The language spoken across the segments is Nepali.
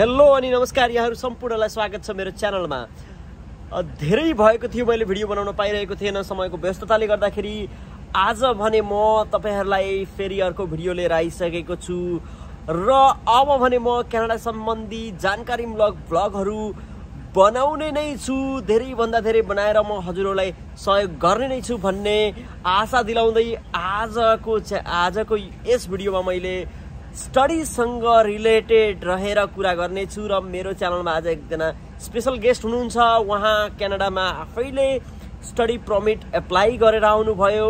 हेलो अनि नमस्कार यहाँहरू सम्पूर्णलाई स्वागत छ मेरो च्यानलमा। धेरै भएको थियो मैले भिडियो बनाउन पाइरहेको थिएन समयको व्यस्तताले गर्दाखेरि आज भने म तपाईँहरूलाई फेरि अर्को भिडियो लिएर आइसकेको छु। र अब भने म क्यानाडा सम्बन्धी जानकारीमूलक भ्लगहरू बनाउने नै छु धेरैभन्दा धेरै बनाएर म हजुरहरूलाई सहयोग गर्ने नै छु भन्ने आशा दिलाउँदै आजको आजको यस भिडियोमा मैले स्टडीसँग रिलेटेड रहेर कुरा गर्नेछु र मेरो च्यानलमा आज एकजना स्पेसल गेस्ट हुनुहुन्छ। उहाँ क्यानाडामा आफैले स्टडी पर्मिट एप्लाई गरेर आउनुभयो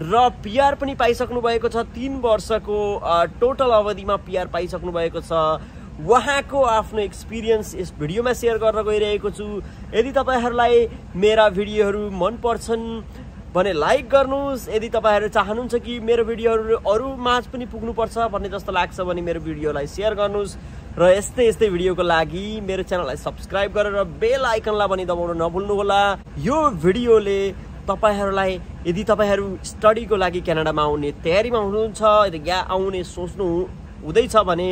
र पिआर पनि पाइसक्नु भएको छ। तिन वर्षको टोटल अवधिमा पिआर पाइसक्नु भएको छ। उहाँको आफ्नो एक्सपिरियन्स यस भिडियोमा सेयर गर्न गइरहेको छु। यदि तपाईँहरूलाई मेरा भिडियोहरू मनपर्छन् भने लाइक गर्नुहोस्। यदि तपाईँहरू चाहनुहुन्छ कि मेरो भिडियोहरू अरू माझ पनि पुग्नुपर्छ भन्ने जस्तो लाग्छ भने मेरो भिडियोलाई सेयर गर्नुहोस्। र यस्तै यस्तै भिडियोको लागि मेरो च्यानललाई सब्सक्राइब गरेर बेल आइकनलाई पनि दबाउन नभुल्नुहोला। यो भिडियोले तपाईँहरूलाई यदि तपाईँहरू स्टडीको लागि क्यानाडामा आउने तयारीमा हुनुहुन्छ यदि यहाँ आउने सोच्नु हुँदैछ भने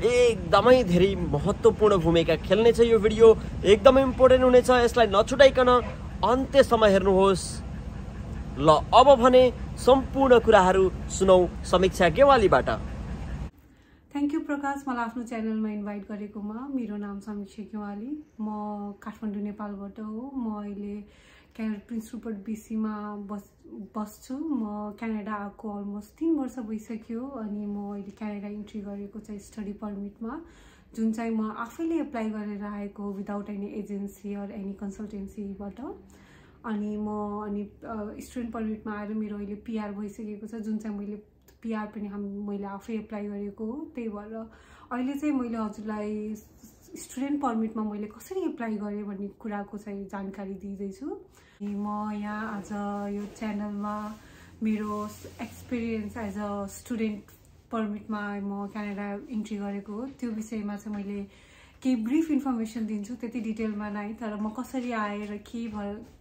एकदमै धेरै महत्त्वपूर्ण भूमिका खेल्नेछ यो भिडियो। एकदमै इम्पोर्टेन्ट हुनेछ यसलाई नछुटाइकन अन्त्यसम्म हेर्नुहोस्। ल अब भने सम्पूर्ण कुराहरू सुनौ समीक्षा गेवालीबाट। थ्याङ्क यू प्रकाश मलाई आफ्नो च्यानलमा इन्भाइट गरेकोमा मेरो नाम समीक्षा गेवाली। म काठमाडौँ नेपालबाट हो। म अहिले क्यानाडा प्रिन्स रुपर्ट बिसीमा बस बस्छु। म क्यानाडा आएको अलमोस्ट तिन वर्ष भइसक्यो अनि म अहिले क्यानाडा इन्ट्री गरेको चाहिँ स्टडी पर्मिटमा जुन चाहिँ म आफैले एप्लाई गरेर आएको without any agency or any कन्सल्टेन्सीबाट अनि म अनि स्टुडेन्ट पर्मिटमा आएर मेरो अहिले पिआर भइसकेको छ जुन चाहिँ मैले पिआर पनि मैले आफै एप्लाई गरेको हो त्यही भएर अहिले चाहिँ मैले हजुरलाई स्टुडेन्ट पर्मिटमा मैले कसरी एप्लाई गरेँ भन्ने कुराको चाहिँ जानकारी दिँदैछु। अनि म यहाँ आज यो च्यानलमा मेरो एक्सपिरियन्स एज अ स्टुडेन्ट पर्मिटमा म क्यानाडा इन्ट्री गरेको हो त्यो विषयमा चाहिँ मैले केही ब्रिफ इन्फर्मेसन दिन्छु त्यति डिटेलमा नै तर म कसरी आएर के भ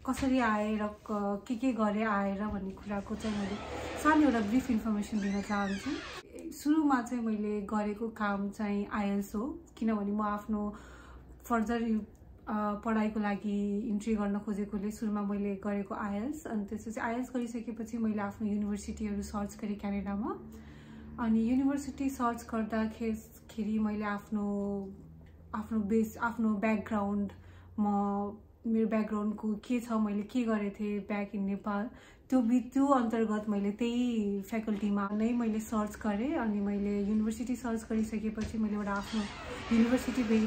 कसरी आएर क- के गरेँ आएर भन्ने कुराको चाहिँ मैले सानो एउटा ब्रिफ इन्फर्मेसन दिन चाहन्छु। सुरुमा चाहिँ मैले गरेको काम चाहिँ आइएल्स हो किनभने म आफ्नो फर्दर पढाइको लागि इन्ट्री गर्न खोजेकोले सुरुमा मैले गरेको आइएल्स अनि त्यसपछि आइएल्स गरिसकेपछि मैले आफ्नो युनिभर्सिटीहरू सर्च गरेँ क्यानाडामा। अनि युनिभर्सिटी सर्च गर्दाखेरि मैले आफ्नो आफ्नो बेस आफ्नो ब्याकग्राउन्ड म मेरो ब्याकग्राउन्डको के छ मैले के गरेको थिएँ ब्याक इन नेपाल त्यो बि त्यो अन्तर्गत मैले त्यही फ्याकल्टीमा नै मैले सर्च गरेँ अनि मैले युनिभर्सिटी सर्च गरिसकेपछि मैले एउटा आफ्नो युनिभर्सिटी भे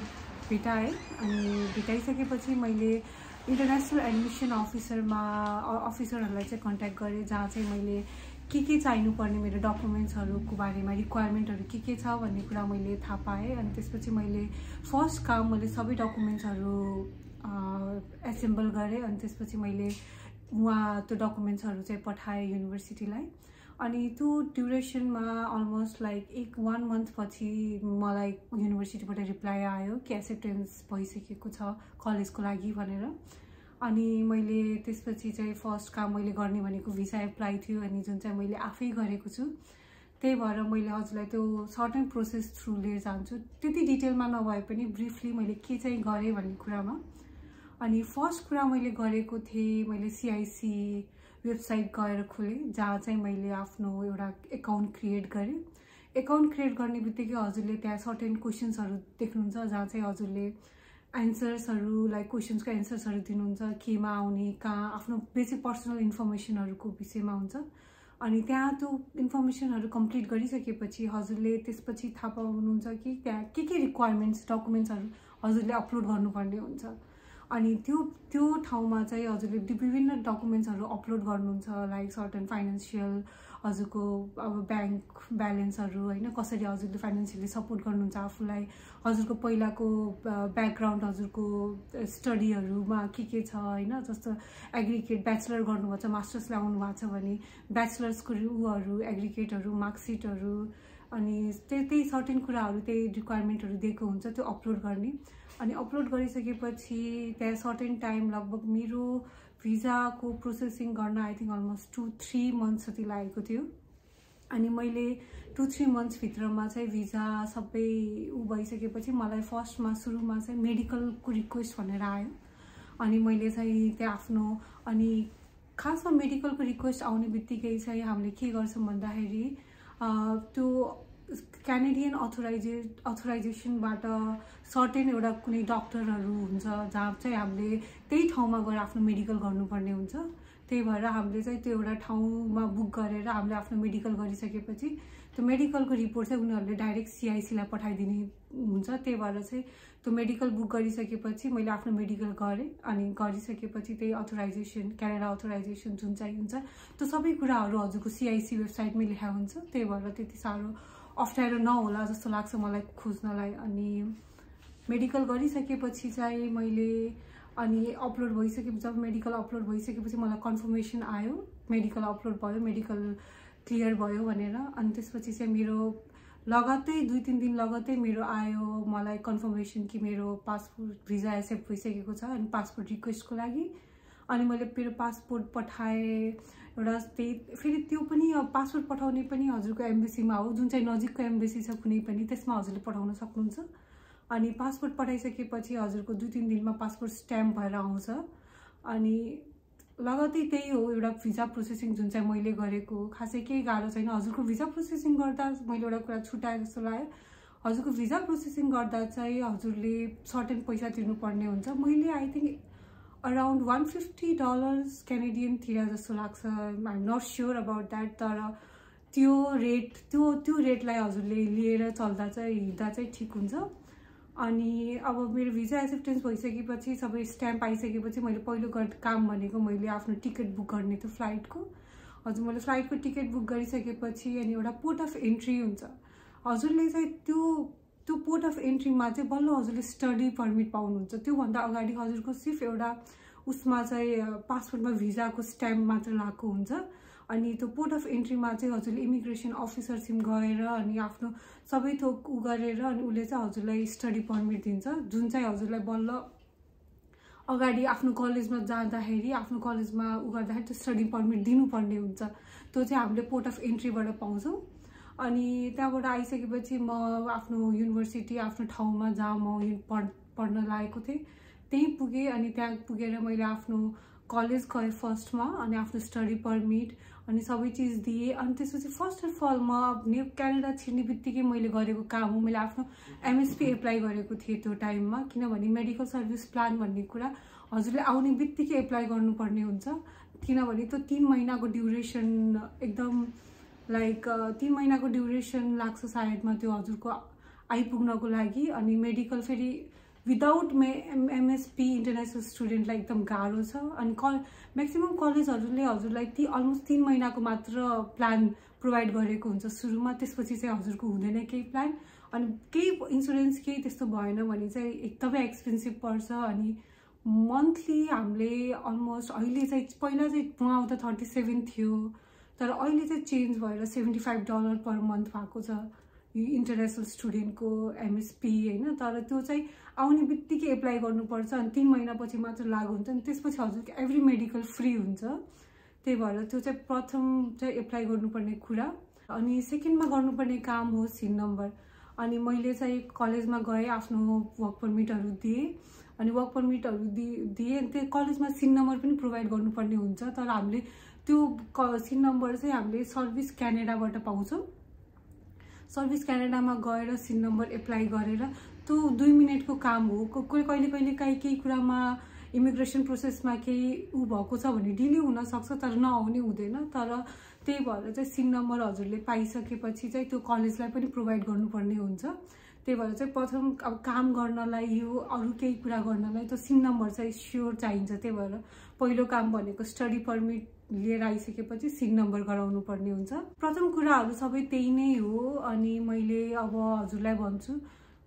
भेटाएँ अनि भेटाइसकेपछि मैले इन्टरनेसनल एडमिसन अफिसरमा अफिसरहरूलाई चाहिँ कन्ट्याक्ट गरेँ जहाँ चाहिँ मैले के के चाहिनुपर्ने मेरो डकुमेन्ट्सहरूको बारेमा रिक्वायरमेन्टहरू के के छ भन्ने कुरा मैले थाहा पाएँ। अनि त्यसपछि मैले फर्स्ट काम मैले सबै डकुमेन्ट्सहरू एसेम्बल गरेँ। अनि त्यसपछि मैले उहाँ त्यो डकुमेन्ट्सहरू चाहिँ पठाएँ युनिभर्सिटीलाई अनि त्यो ड्युरेसनमा अलमोस्ट लाइक एक वान मन्थ पछि मलाई युनिभर्सिटीबाट रिप्लाई आयो कि एक्सेप्टेन्स भइसकेको छ कलेजको लागि भनेर। अनि मैले त्यसपछि चाहिँ फर्स्ट काम मैले गर्ने भनेको भिसा एप्लाई थियो अनि जुन चाहिँ मैले आफै गरेको छु त्यही भएर मैले हजुरलाई त्यो सर्ट एन्ड प्रोसेस थ्रु लिएर जान्छु। त्यति डिटेलमा नभए पनि ब्रिफली मैले के चाहिँ गरेँ भन्ने कुरामा। अनि फर्स्ट कुरा मैले गरेको थिएँ मैले सिआइसी वेबसाइट गएर खोलेँ जहाँ चाहिँ मैले आफ्नो एउटा एकाउन्ट क्रिएट गरेँ। एकाउन्ट क्रिएट गर्ने बित्तिकै हजुरले त्यहाँ सर्टेन क्वेसन्सहरू देख्नुहुन्छ जहाँ चाहिँ हजुरले एन्सर्सहरू लाइक क्वेसन्सको एन्सर्सहरू दिनुहुन्छ केमा आउने कहाँ आफ्नो बेसिक पर्सनल इन्फर्मेसनहरूको विषयमा हुन्छ। अनि त्यहाँ त्यो इन्फर्मेसनहरू कम्प्लिट गरिसकेपछि हजुरले त्यसपछि थाहा पाउनुहुन्छ कि त्यहाँ के के रिक्वायरमेन्ट्स डकुमेन्ट्सहरू हजुरले अपलोड गर्नुपर्ने हुन्छ। अनि त्यो त्यो ठाउँमा चाहिँ हजुरले विभिन्न डकुमेन्ट्सहरू अपलोड गर्नुहुन्छ लाइक सर्टन फाइनेन्सियल हजुरको अब ब्याङ्क ब्यालेन्सहरू होइन कसरी हजुरले फाइनेन्सियली सपोर्ट गर्नुहुन्छ आफूलाई हजुरको पहिलाको ब्याकग्राउन्ड हजुरको स्टडीहरूमा के के छ होइन जस्तो एग्रिगेट ब्याचलर गर्नुभएको छ मास्टर्स ल्याउनु भएको छ भने ब्याचलर्सको उहरू एग्रिगेटहरू मार्कसिटहरू अनि त्यही त्यही सर्टेन कुराहरू त्यही रिक्वायरमेन्टहरू दिएको हुन्छ त्यो अपलोड गर्ने। अनि अपलोड गरिसकेपछि त्यहाँ सर्टेन टाइम लगभग मेरो भिजाको प्रोसेसिङ गर्न I think almost two three months जति लागेको थियो। अनि मैले टु थ्री मन्थ्सभित्रमा चाहिँ भिजा सबै ऊ भइसकेपछि मलाई फर्स्टमा सुरुमा चाहिँ मेडिकलको रिक्वेस्ट भनेर आयो। अनि मैले चाहिँ त्यहाँ आफ्नो अनि खासमा मेडिकलको रिक्वेस्ट आउने बित्तिकै चाहिँ हामीले के गर्छौँ भन्दाखेरि त्यो क्यानेडियन अथोराइजे अथोराइजेसनबाट सर्टेन एउटा कुनै डक्टरहरू हुन्छ जहाँ चाहिँ हामीले त्यही ठाउँमा गएर आफ्नो मेडिकल गर्नुपर्ने हुन्छ। त्यही भएर हामीले चाहिँ त्यो एउटा ठाउँमा बुक गरेर हामीले आफ्नो मेडिकल गरिसकेपछि त्यो मेडिकलको रिपोर्ट चाहिँ उनीहरूले डाइरेक्ट सिआइसीलाई पठाइदिने हुन्छ। त्यही भएर चाहिँ त्यो मेडिकल बुक गरिसकेपछि मैले आफ्नो मेडिकल गरेँ अनि गरिसकेपछि त्यही अथोराइजेसन क्यानाडा अथोराइजेसन जुन चाहिँ हुन्छ त्यो सबै कुराहरू हजुरको सिआइसी वेबसाइटमै लेखा हुन्छ। त्यही भएर त्यति साह्रो अप्ठ्यारो नहोला जस्तो लाग्छ मलाई खोज्नलाई। अनि मेडिकल गरिसकेपछि चाहिँ मैले अनि अपलोड भइसकेपछि जब मेडिकल अपलोड भइसकेपछि मलाई कन्फर्मेसन आयो। मेडिकल अपलोड भयो मेडिकल क्लियर भयो भनेर। अनि त्यसपछि चाहिँ मेरो लगत्तै दुई तिन दिन लगत्तै मेरो आयो मलाई कन्फर्मेसन कि मेरो पासपोर्ट भिजा एक्सेप्ट भइसकेको छ अनि पासपोर्ट रिक्वेस्टको लागि। अनि मैले मेरो पासपोर्ट पठाएँ एउटा त्यही फेरि त्यो पनि पासपोर्ट पठाउने पनि हजुरको एम्बेसीमा हो। जुन चाहिँ नजिकको एम्बेसी छ कुनै पनि त्यसमा हजुरले पठाउन सक्नुहुन्छ। अनि पासपोर्ट पठाइसकेपछि हजुरको दुई तिन दिनमा पासपोर्ट स्ट्याम्प भएर आउँछ। अनि लगत्तै त्यही हो एउटा भिजा प्रोसेसिङ जुन चाहिँ मैले गरेको। खासै केही गाह्रो छैन। हजुरको भिजा प्रोसेसिङ गर्दा मैले एउटा कुरा छुट्याए जस्तो लाग्यो। हजुरको भिजा प्रोसेसिङ गर्दा चाहिँ हजुरले सर्टेन पैसा तिर्नुपर्ने हुन्छ। मैले I think around one fifty dollars Canadian तिर जस्तो लाग्छ। I'm not sure about that तर त्यो रेट त्यो त्यो रेटलाई हजुरले लिएर चल्दा चाहिँ हिँड्दा चाहिँ ठिक हुन्छ। अनि अब मेरो भिजा एक्सेप्टेन्स भइसकेपछि सबै स्ट्याम्प आइसकेपछि मैले पहिलो गर काम भनेको मैले आफ्नो टिकट बुक गर्ने थियो फ्लाइटको हजुर मैले फ्लाइटको टिकट बुक गरिसकेपछि अनि एउटा पोर्ट अफ इन्ट्री हुन्छ। हजुरले चाहिँ त्यो त्यो पोर्ट अफ इन्ट्रीमा चाहिँ बल्ल हजुरले स्टडी पर्मिट पाउनुहुन्छ। त्योभन्दा अगाडि हजुरको सिर्फ एउटा उसमा चाहिँ पासपोर्टमा भिजाको स्ट्याम्प मात्र लगाएको हुन्छ। अनि त्यो पोर्ट अफ इन्ट्रीमा चाहिँ हजुरले इमिग्रेसन अफिसरसिम गएर अनि आफ्नो सबै थोक उ गरेर अनि उसले चाहिँ हजुरलाई स्टडी पर्मिट दिन्छ। जुन चाहिँ हजुरलाई बल्ल अगाडि आफ्नो कलेजमा जाँदाखेरि आफ्नो कलेजमा उ गर्दाखेरि त्यो स्टडी पर्मिट दिनुपर्ने हुन्छ। त्यो चाहिँ हामीले पोर्ट अफ इन्ट्रीबाट पाउँछौँ। अनि त्यहाँबाट आइसकेपछि म आफ्नो युनिभर्सिटी आफ्नो ठाउँमा जहाँ म पढ पढ्न लागेको थिएँ त्यहीँ पुगेँ अनि त्यहाँ पुगेर मैले आफ्नो कलेज गएँ फर्स्टमा अनि आफ्नो स्टडी पर्मिट अनि सबै चिज दिएँ। अनि त्यसपछि फर्स्ट अफ अल म ने क्यानाडा छिर्ने बित्तिकै मैले गरेको काम हो। मैले आफ्नो एमएसपी एप्लाई गरेको थिएँ त्यो टाइममा किनभने मेडिकल सर्भिस प्लान भन्ने कुरा हजुरले आउने बित्तिकै एप्लाई गर्नुपर्ने हुन्छ। किनभने त्यो तिन महिनाको ड्युरेसन एकदम लाइक तिन महिनाको ड्युरेसन लाग्छ सायदमा त्यो हजुरको आइपुग्नको लागि। अनि मेडिकल फेरि विदाउट मे एम एमएसपी इन्टरनेसनल स्टुडेन्टलाई एकदम गाह्रो छ। अनि कल म्याक्सिमम् कलेजहरूले हजुरलाई ती अलमोस्ट तिन महिनाको मात्र प्लान प्रोभाइड गरेको हुन्छ सुरुमा। त्यसपछि चाहिँ हजुरको हुँदैन केही प्लान अनि केही इन्सुरेन्स केही त्यस्तो भएन भने चाहिँ एकदमै एक्सपेन्सिभ पर्छ। अनि मन्थली हामीले अलमोस्ट अहिले चाहिँ पहिला चाहिँ म आउँदा थर्टी सेभेन थियो। तर अहिले चाहिँ चेन्ज भएर seventy five dollar per month भएको छ। इन्टरनेसनल स्टुडेन्टको एमएसपी होइन? तर त्यो चाहिँ आउने बित्तिकै एप्लाई गर्नुपर्छ अनि तिन महिनापछि मात्र लागु हुन्छ अनि त्यसपछि हजुरको एभ्री मेडिकल फ्री हुन्छ। त्यही भएर त्यो चाहिँ प्रथम चाहिँ एप्लाई गर्नुपर्ने कुरा। अनि सेकेन्डमा गर्नुपर्ने काम हो सिन नम्बर अनि मैले चाहिँ कलेजमा गएँ आफ्नो वर्क पर्मिटहरू दिएँ। अनि वर्क पर्मिटहरू दिए दिएँ त्यो कलेजमा सिन नम्बर पनि प्रोभाइड गर्नुपर्ने हुन्छ। तर हामीले त्यो सिन नम्बर चाहिँ हामीले सर्भिस क्यानेडाबाट पाउँछौँ। सर्भिस क्यानाडामा गएर सिन नम्बर एप्लाई गरेर त्यो दुई मिनटको काम हो। कोही कहिले कहिले काहीँ केही कुरामा इमिग्रेसन प्रोसेसमा केही ऊ भएको छ भने डिले हुनसक्छ तर नआउने हुँदैन। तर त्यही भएर चाहिँ सिन नम्बर हजुरले पाइसकेपछि चाहिँ त्यो कलेजलाई पनि प्रोभाइड गर्नुपर्ने हुन्छ। त्यही भएर चाहिँ प्रथम अब काम गर्नलाई यो अरू केही कुरा गर्नलाई त्यो सिन नम्बर चाहिँ स्योर चाहिन्छ। त्यही भएर पहिलो काम भनेको स्टडी पर्मिट लिएर आइसकेपछि सिन नम्बर गराउनु पर्ने हुन्छ। प्रथम कुराहरू सबै त्यही नै हो अनि मैले अब हजुरलाई भन्छु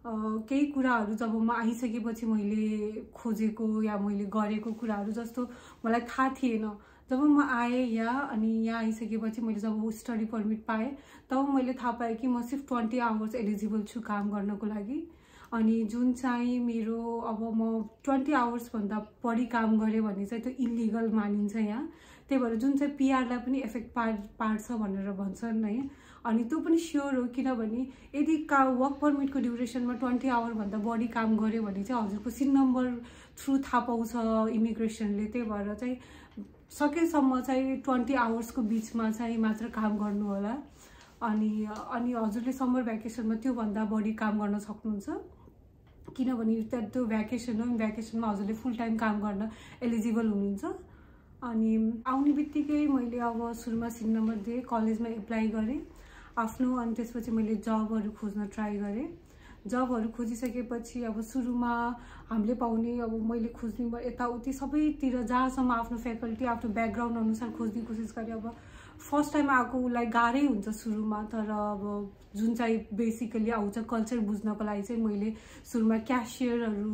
केही कुराहरू जब म आइसकेपछि मैले खोजेको या मैले गरेको कुराहरू जस्तो मलाई थाहा थिएन। जब म आएँ यहाँ अनि यहाँ आइसकेपछि मैले जब स्टडी पर्मिट पाएँ तब मैले थाहा पाएँ कि म सिर्फ ट्वेन्टी आवर्स एलिजिबल छु काम गर्नको लागि। अनि जुन चाहिँ मेरो अब म ट्वेन्टी आवर्सभन्दा बढी काम गरेँ भने चाहिँ त्यो इलिगल मानिन्छ यहाँ। त्यही भएर जुन चाहिँ पिआरलाई पनि एफेक्ट पार पार्छ भनेर भन्छन् है। अनि त्यो पनि स्योर हो किनभने यदि का वर्क पर्मिटको ड्युरेसनमा ट्वेन्टी आवरभन्दा बढी काम गऱ्यो भने चाहिँ हजुरको सिन नम्बर थ्रु थाहा पाउँछ इमिग्रेसनले त्यही भएर चाहिँ सकेसम्म चाहिँ ट्वेन्टी आवर्सको बिचमा चाहिँ मात्र काम गर्नु होला। अनि अनि हजुरले समर भ्याकेसनमा त्योभन्दा बढी काम गर्न सक्नुहुन्छ। किनभने त्यो भ्याकेसन हो। भ्याकेसनमा हजुरले फुल टाइम काम गर्न एलिजिबल हुनुहुन्छ। अनि आउने बित्तिकै मैले अब सुरुमा सिन नम्बर दिएँ कलेजमा एप्लाई गरेँ। आफ्नो अनि त्यसपछि मैले जबहरू खोज्न ट्राई गरेँ। जबहरू खोजिसकेपछि अब सुरुमा हामीले पाउने अब मैले खोज्ने यताउति सबैतिर जहाँसम्म आफ्नो फ्याकल्टी आफ्नो ब्याकग्राउन्ड अनुसार खोज्ने कोसिस गरेँ। अब फर्स्ट टाइम आएको उसलाई गाह्रै हुन्छ सुरुमा तर अब जुन चाहिँ बेसिकली आउँछ कल्चर बुझ्नको लागि चाहिँ मैले सुरुमा क्यासियरहरू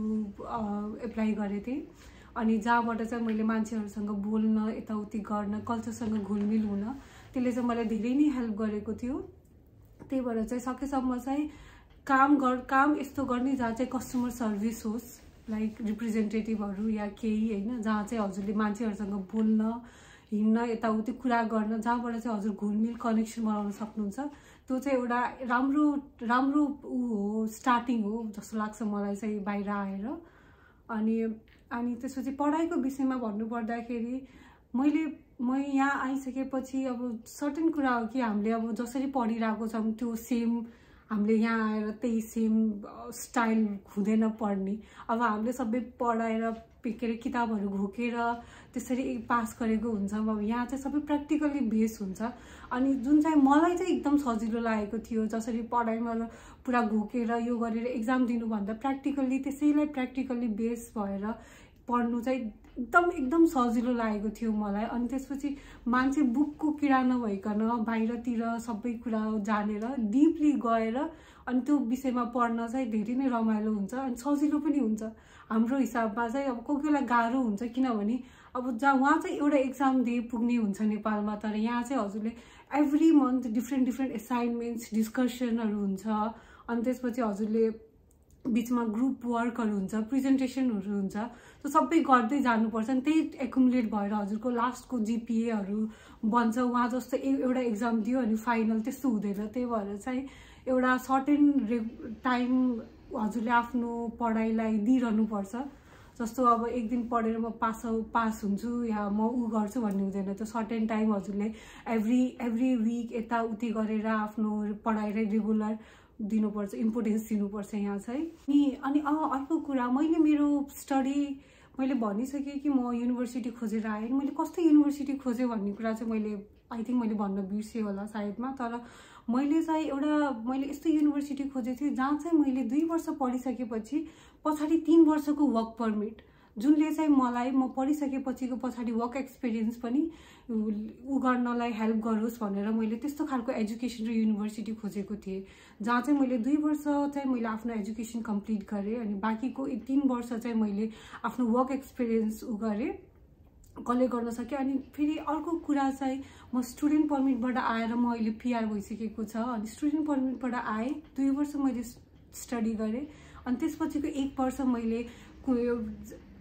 एप्लाई गरेको थिएँ। अनि जहाँबाट चाहिँ मैले मान्छेहरूसँग बोल्न यताउति गर्न कल्चरसँग घुलमिल हुन त्यसले चाहिँ मलाई धेरै नै हेल्प गरेको थियो। त्यही भएर चाहिँ सकेसम्म चाहिँ काम गर काम यस्तो गर्ने जहाँ चाहिँ कस्टमर सर्भिस होस् लाइक रिप्रेजेन्टेटिभहरू या केही होइन जहाँ चाहिँ हजुरले मान्छेहरूसँग बोल्न हिँड्न यताउति कुरा गर्न जहाँबाट चाहिँ हजुर घुलमिल कनेक्सन बनाउन सक्नुहुन्छ त्यो चाहिँ एउटा राम्रो राम्रो ऊ हो स्टार्टिङ हो जस्तो लाग्छ मलाई चाहिँ बाहिर आएर। अनि अनि त्यसपछि पढाइको विषयमा भन्नुपर्दाखेरि मैले म यहाँ आइसकेपछि अब सर्टेन कुरा हो कि हामीले अब जसरी पढिरहेको छौँ त्यो सेम हामीले यहाँ आएर त्यही सेम स्टाइल हुँदैन पढ्ने। अब हामीले सबै पढाएर के अरे किताबहरू घोकेर त्यसरी पास गरेको हुन्छौँ। अब यहाँ चाहिँ सबै प्र्याक्टिकल्ली बेस हुन्छ। अनि जुन चाहिँ मलाई चाहिँ एकदम सजिलो लागेको थियो जसरी पढाइमा पुरा घोकेर यो गरेर इक्जाम दिनुभन्दा प्र्याक्टिकल्ली त्यसैलाई प्र्याक्टिकल्ली बेस भएर पढ्नु चाहिँ एकदम एकदम सजिलो लागेको थियो मलाई। अनि त्यसपछि मान्छे बुकको किरा नभइकन बाहिरतिर सबै कुरा जानेर डिपली गएर अनि त्यो विषयमा पढ्न चाहिँ धेरै नै रमाइलो हुन्छ अनि सजिलो पनि हुन्छ। हाम्रो हिसाबमा चाहिँ अब कोही कोही बेला गाह्रो हुन्छ किनभने अब जहाँ उहाँ चाहिँ एउटा इक्जाम दिए पुग्ने हुन्छ नेपालमा तर यहाँ चाहिँ हजुरले every month different different assignments डिस्कसनहरू हुन्छ। अनि त्यसपछि हजुरले बिचमा ग्रुप वर्कहरू हुन्छ प्रेजेन्टेसनहरू हुन्छ। त्यो सबै गर्दै जानुपर्छ। नि त्यही एकुमुलेट भएर हजुरको लास्टको जिपिएहरू बन्छ। उहाँ जस्तो एउटा इक्जाम दियो अनि फाइनल त्यस्तो हुँदैन। त्यही भएर चाहिँ एउटा सर्टेन रे टाइम हजुरले आफ्नो पढाइलाई दिइरहनुपर्छ। जस्तो अब एक दिन पढेर म पास पास हुन्छु या म ऊ गर्छु भन्ने हुँदैन। त्यो सर्टेन टाइम हजुरले एभ्री एभ्री विक यताउति गरेर आफ्नो पढाइलाई रेगुलर दिनुपर्छ इम्पोर्टेन्स दिनुपर्छ यहाँ चाहिँ। अनि अनि अर्को कुरा मैले मेरो स्टडी मैले भनिसकेँ कि म युनिभर्सिटी खोजेर आएँ। मैले कस्तो युनिभर्सिटी खोजेँ भन्ने कुरा चाहिँ मैले आई थिङ्क मैले भन्न बिर्सेँ होला सायदमा तर मैले चाहिँ एउटा मैले यस्तो युनिभर्सिटी खोजेको थिएँ जहाँ चाहिँ मैले दुई वर्ष पढिसकेपछि पछाडि तिन वर्षको वर्क पर्मिट जुनले चाहिँ मलाई म पढिसकेपछिको पछाडि वर्क एक्सपिरियन्स पनि उ गर्नलाई हेल्प गरोस् भनेर मैले त्यस्तो खालको एजुकेसन र युनिभर्सिटी खोजेको थिएँ जहाँ चाहिँ मैले दुई वर्ष चाहिँ मैले आफ्नो एजुकेसन कम्प्लिट गरेँ अनि बाँकीको तिन वर्ष चाहिँ मैले आफ्नो वर्क एक्सपिरियन्स उ गरेँ। कलेक्ट गर्न सकेँ अनि फेरि अर्को कुरा चाहिँ म स्टुडेन्ट पर्मिटबाट आएर म अहिले पिआर भइसकेको छ। अनि स्टुडेन्ट पर्मिटबाट आएँ दुई वर्ष मैले स्टडी गरेँ। अनि त्यसपछिको एक वर्ष मैले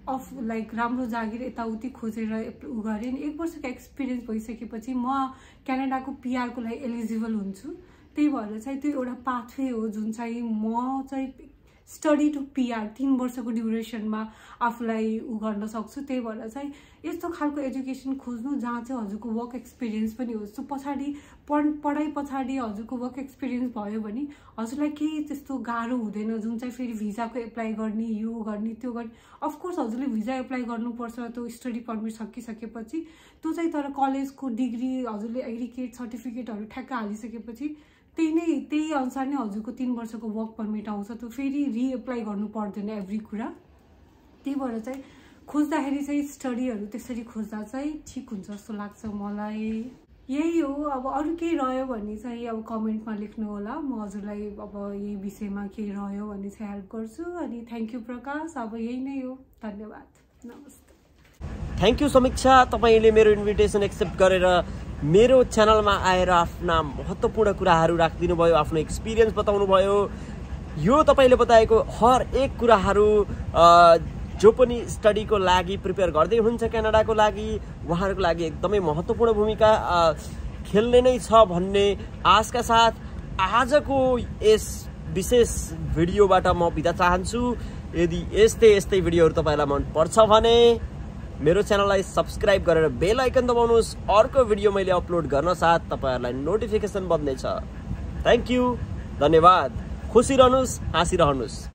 अफ लाइक राम्रो जागिर यताउति खोजेर उ गरेँ। अनि एक वर्षको एक्सपिरियन्स भइसकेपछि म क्यानाडाको पिआरको लागि एलिजिबल हुन्छु। त्यही भएर चाहिँ त्यो एउटा पाथवे हो जुन चाहिँ म चाहिँ स्टडी टु पिआर तिन वर्षको ड्युरेसनमा आफूलाई उ गर्न सक्छु। त्यही भएर चाहिँ यस्तो खालको एजुकेसन खोज्नु जहाँ चाहिँ हजुरको वर्क एक्सपिरियन्स पनि होस् त्यो पछाडि पढ पढाइ पछाडि हजुरको वर्क एक्सपिरियन्स भयो भने हजुरलाई केही त्यस्तो गाह्रो हुँदैन। जुन चाहिँ फेरि भिजाको एप्लाई गर्ने यो गर्ने त्यो गर्ने। अफकोर्स हजुरले भिजा एप्लाई गर्नुपर्छ त्यो स्टडी पर्मिट सकिसकेपछि। त्यो चाहिँ तर कलेजको डिग्री हजुरले एग्रिकेट सर्टिफिकेटहरू ठ्याक्क हालिसकेपछि त्यही नै त्यही अनुसार नै हजुरको तिन वर्षको वर्क पर्मिट आउँछ त्यो फेरि रिएप्लाई गर्नु पर्दैन एभ्री कुरा। त्यही भएर चाहिँ खोज्दाखेरि चाहिँ स्टडीहरू त्यसरी खोज्दा चाहिँ ठिक हुन्छ जस्तो लाग्छ मलाई। यही हो अब अरू केही रह्यो भने चाहिँ अब कमेन्टमा लेख्नु होला। म हजुरलाई अब यही विषयमा केही रह्यो भने चाहिँ हेल्प गर्छु। अनि थ्याङ्क यू प्रकाश अब यही नै हो। धन्यवाद। नमस्ते। थ्याङ्क यू समीक्षा तपाईँले मेरो इन्भिटेसन एक्सेप्ट गरेर मेरो च्यानलमा आएर आफ्ना महत्त्वपूर्ण कुराहरू राखिदिनु भयो आफ्नो एक्सपिरियन्स बताउनु भयो यो तपाईँले बताएको हर एक कुराहरू जो पनि स्टडीको लागि प्रिपेयर गर्दै हुनुहुन्छ क्यानाडाको लागि उहाँहरूको लागि एकदमै महत्त्वपूर्ण भूमिका खेल्ने नै छ भन्ने आशका साथ आजको यस विशेष भिडियोबाट म बिदा चाहन्छु। यदि यस्तै यस्तै भिडियोहरू तपाईँलाई मनपर्छ भने मेरो च्यानललाई सब्सक्राइब गरेर बेल आइकन दबाउनुहोस्। अर्को भिडियो मैले अपलोड गर्न साथ तपाईँहरूलाई नोटिफिकेसन बन्नेछ। थ्याङ्क यू धन्यवाद। खुसी रहनुहोस् हाँसिरहनुहोस्